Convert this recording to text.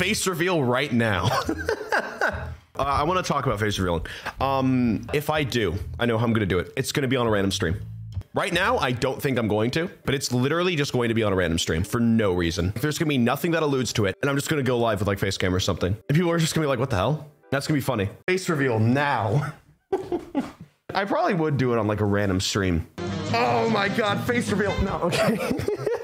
face reveal right now. Uh, I want to talk about face revealing. Um, if I do, I know how I'm going to do it. It's going to be on a random stream. Right now, I don't think I'm going to, but it's literally just going to be on a random stream for no reason. There's going to be nothing that alludes to it, and I'm just going to go live with like face cam or something. And people are just going to be like, what the hell? That's going to be funny. Face reveal now. I probably would do it on like a random stream. Oh my god, face reveal. No, okay.